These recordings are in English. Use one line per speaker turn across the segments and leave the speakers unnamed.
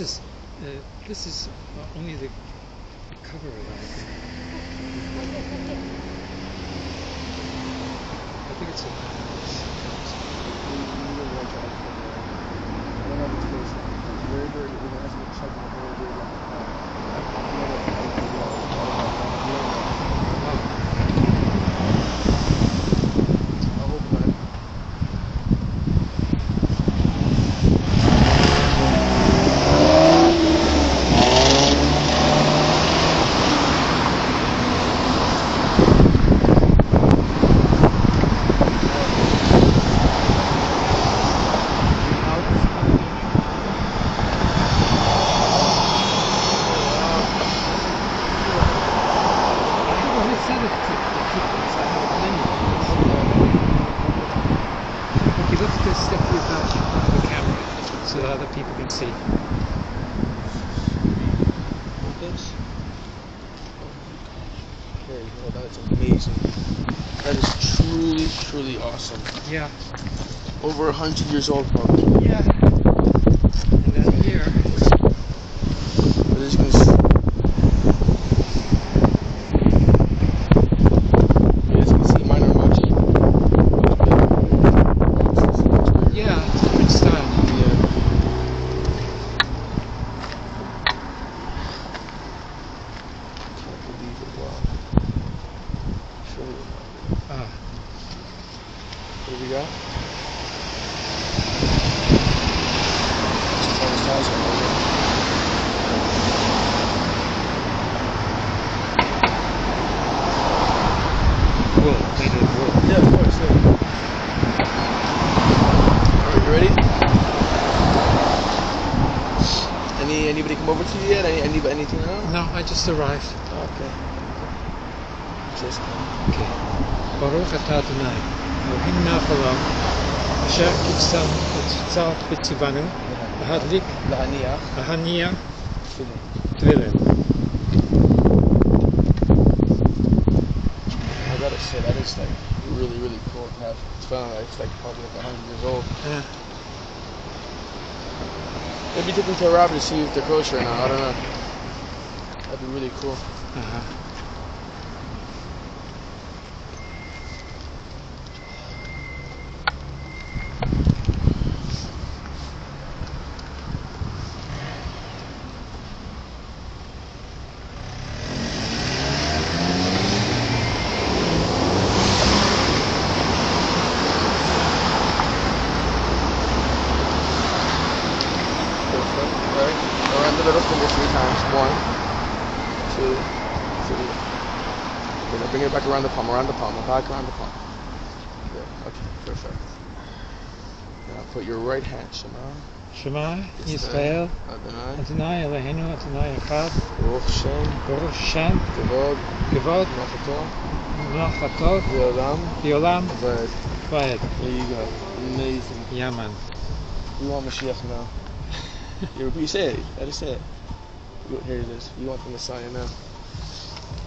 this? Uh, this is only the cover of it. I think. It's a.
Very, very, checked for a very, very long time. I hope not.
Well, let's see the, the, the pictures. I have many. Okay, let's just step this out of the camera so that other people can see.
Okay, well, that's amazing. That is truly, truly awesome.
Yeah.
Over a hundred years old, probably.
Yeah. And then here,
But it's gonna. s- Yeah, as you can see, mine are much.
yeah, it's a different style.
Yeah.
Ah,
What we got? Yeah, of course. Yeah. Alright, you ready? Any anybody come over to you yet? Any, any anything else?
No, I just arrived.
Okay. Just
Okay. Atah Adonai, Elohim melech asher kibsam et tzar b'tzivanu, lahadlik,
Lahania.
lahaniya,
Feeling.
tvilin.
I gotta say that is like really really cool to have. It's like it's like probably like hundred years old.
Yeah.
Maybe take them to a rabbi to see if they're kosher or not. I don't know. That'd be really cool.
Uh-huh.
Perfect. Right. Around the little finger three times. One, two, three. Okay, now bring it back around the palm, around the palm, back around the palm. Good. Okay, perfect. Now put your right hand, Shema.
Shema Yisrael,
Adonai.
Adonai Eloheinu, Adonai Echad,
Baruch Shem.
Baruch Shem,
Kavod.
Kavod,
Machato.
Melachatov,
V'olam.
V'olam,
V'ed.
Vayed.
There you go. Amazing.
Yaman.
You want Mashiach now. you, you say it. I just say it. Here it is. You want the Messiah now.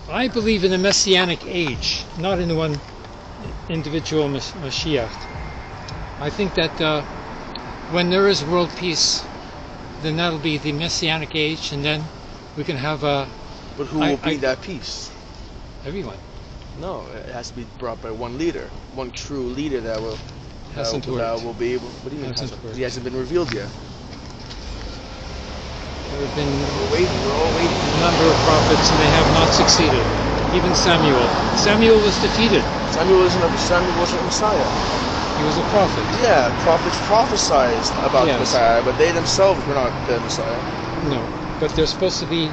I believe in a messianic age, not in one individual Mashiach. I think that uh, when there is world peace, then that'll be the messianic age, and then we can have uh,
But who
I-
will be
I-
that peace?
everyone.
No, it has to be brought by one leader, one true leader that will
Hasn't
that, will- will be able. What do you mean?
Hasn't
hasn't? He hasn't been revealed yet.
There have been
We're waiting. We're all waiting.
a number of prophets, and they have not succeeded. Even Samuel. Samuel was defeated.
Samuel wasn't a, Samuel wasn't a Messiah.
He was a prophet.
Yeah, prophets prophesied about the Messiah, but they themselves were not the Messiah.
No, but they're supposed to be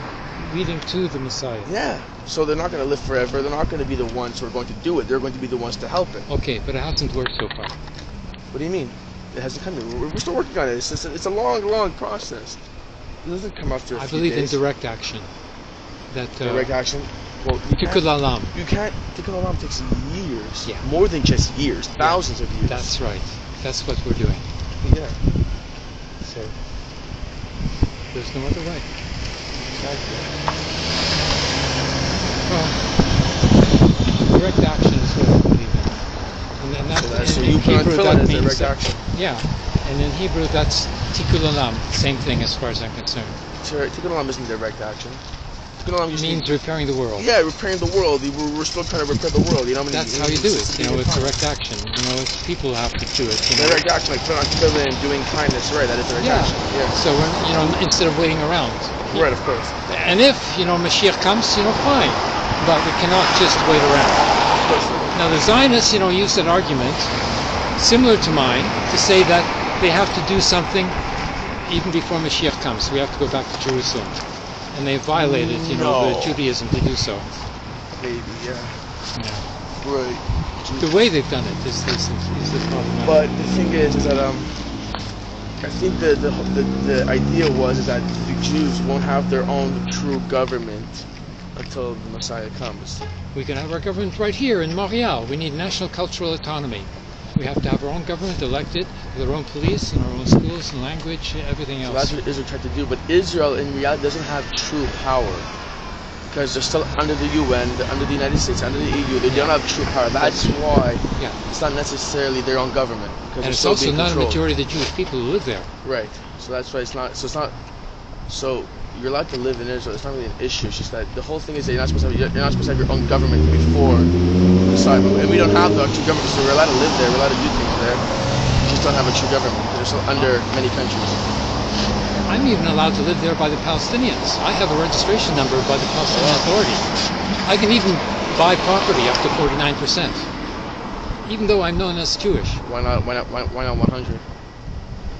leading to the Messiah.
Yeah. So they're not going to live forever. They're not going to be the ones who are going to do it. They're going to be the ones to help it.
Okay, but it hasn't worked so far.
What do you mean? It hasn't come. We're, we're still working on it. It's, just, it's a long, long process. It doesn't come after a
I believe
days.
in direct action. That uh,
direct action. Well, you can't,
Tikkun Olam.
you can't. Tikkun Olam takes years.
Yeah.
More than just years. Thousands of years.
That's right. That's what we're doing.
yeah.
So there's no other way.
Exactly.
Well, direct action is what I believe in. And, and that,
So, that, so
in, in
you
Hebrew, that
as
means
direct
that-
action.
Yeah, And in Hebrew, that's tikkun olam, same thing as far as I'm concerned.
Sure, Tikkun Olam isn't direct action. Tikkun Olam
means repairing the world.
Yeah, repairing the world. We're, still trying to repair the world. You know, I mean,
That's how you do it. You know, with direct action. You know, it's people have to do it. You know?
Direct action, like putting on tefillin and doing kindness, right? That is direct
Yeah.
action. Yeah.
So when, you know, instead of waiting around.
Right, of course.
And if you know Mashiach comes, you know, fine. But we cannot just wait around. Now the Zionists, you know, use an argument, similar to mine, to say that they have to do something even before Mashiach comes. We have to go back to Jerusalem. And they violated, you know,
No.
the Judaism to do so.
Maybe, yeah.
Yeah.
Right.
The way they've done it is, is, is the problem.
But the thing is, is that um, I think the the, the the idea was is that the Jews won't have their own true government until the Messiah comes.
We can have our government right here in Montreal. We need national cultural autonomy. We have to have our own government elected, with our own police and our own schools and language, and everything
So that's what Israel tried to do. But Israel, in reality, doesn't have true power because they're still under the UN, under the United States, under the EU. They don't have true power. That's why
Yeah.
it's not necessarily their own government because
And it's also not a majority of the Jewish people who live there.
Right. So that's why it's not. So it's not. So you're allowed to live in Israel. It's not really an issue. It's just that the whole thing is that you're not supposed to have, you're not supposed to have your own government before the Messiah. And we don't have a true government, so we're allowed to live there. We're allowed to do things there. We just don't have a true government. We're still under many countries.
I'm even allowed to live there by the Palestinians. I have a registration number by the Palestinian Authority. I can even buy property up to 49%, even though I'm known as Jewish.
Why not? Why not? Why, not 100?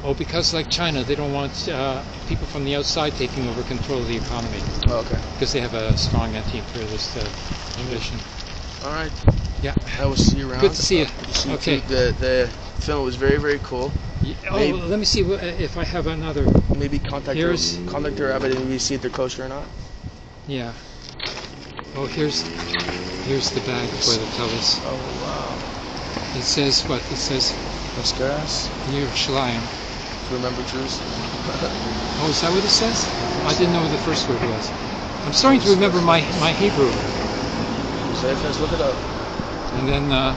Oh, because like China, they don't want uh, people from the outside taking over control of the economy
Oh, okay.
because they have a strong anti-imperialist uh, position.
All right.
Yeah.
I will see you around.
Good to see you.
Good to see you
Okay.
The the film was very very cool.
Ye- Oh,
Maybe-
let me see if I have another.
Maybe contact
Here's-
your contact your rabbi and see if they're kosher or not.
Yeah. Oh, here's here's the bag for the Talis.
Oh wow.
It says what? It says
Mascaras.
Yerushalayim.
Remember Jews.
Oh, is that what it says? I didn't know what the first word was. I'm starting to remember my, my Hebrew.
Let's look it up.
And then, uh,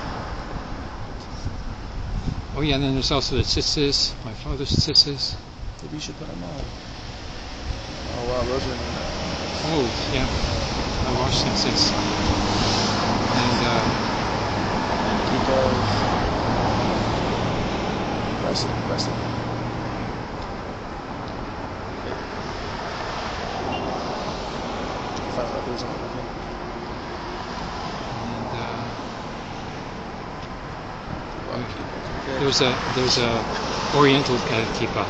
oh yeah, and then there's also the tzitzis, my father's tzitzis.
Maybe you should put them on. Oh wow, those are
Oh, yeah, I washed them since. And, uh,
Kiko's. Rest it, rest it. Found out there was on okay.
and uh,
Wow, Kiko's, okay.
There's a there's a Oriental uh, kippah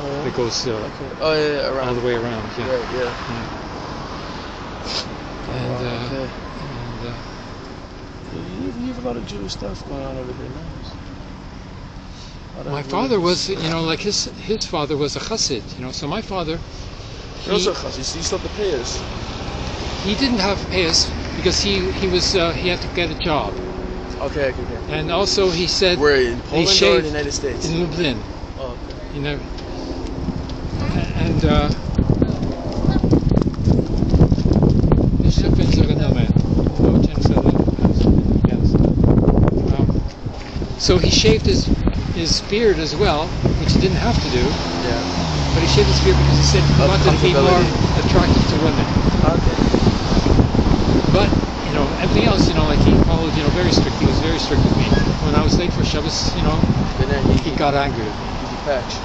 Oh,
that goes uh,
okay. Oh yeah, yeah, around.
all the way around. Yeah.
Right, yeah.
And,
Wow,
uh,
okay.
and uh,
You, you have a lot of Jewish stuff going on over here, nice. A lot of
my father was, you know, like his his father was a chassid. You know, so my father. He-
also a chassid, so you still have to payas.
He didn't have payas because he he was uh, he had to get a job,
Okay, okay, okay.
and also he said
Where in Poland or
shaved
the United States?
in Lublin,
Oh, okay.
you know, and uh, Um, so he shaved his his beard as well, which he didn't have to do,
Yeah.
but he shaved his beard because he said he wanted to be more attractive to women.
Okay.
But everything else, you know, like he followed, you know, very strict. He was very strict with me. When I was late for Shabbos, you know,
Then he,
he got angry.
Easy patch.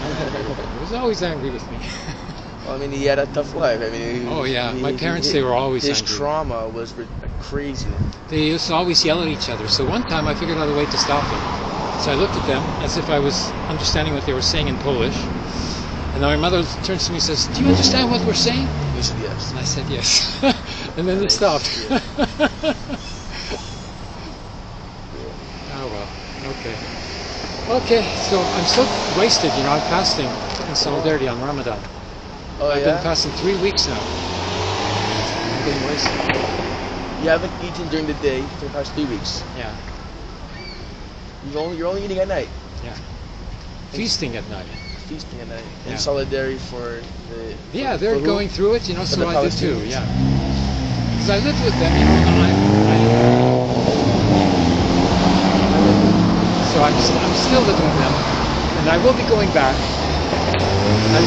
He was always angry with me.
well, I mean, he had a tough life. I mean, he-
Oh, yeah.
he-
My parents they were always
His
angry.
trauma was crazy.
they used to always yell at each other. So one time I figured out a way to stop them. So I looked at them as if I was understanding what they were saying in Polish. And then my mother turns to me and says, Do you understand what we're saying?
He said yes.
And I said, Yes. and then it stopped. oh, well. Okay. Okay, so I'm still wasted, you know. I'm fasting in solidarity on Ramadan.
Oh
I've
yeah.
been fasting three weeks now. I'm getting wasted.
you haven't eaten during the day for the past three weeks.
Yeah.
You've only you're only eating at night, Yeah.
Feasting at night.
feasting at night, in
Yeah.
solidarity for the.
Yeah,
for-
they're going through it, you know, so
the
I do too, yeah. I lived with them, you know, I, I, so I'm, I'm still living with them. and I will be going back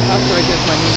after I get my new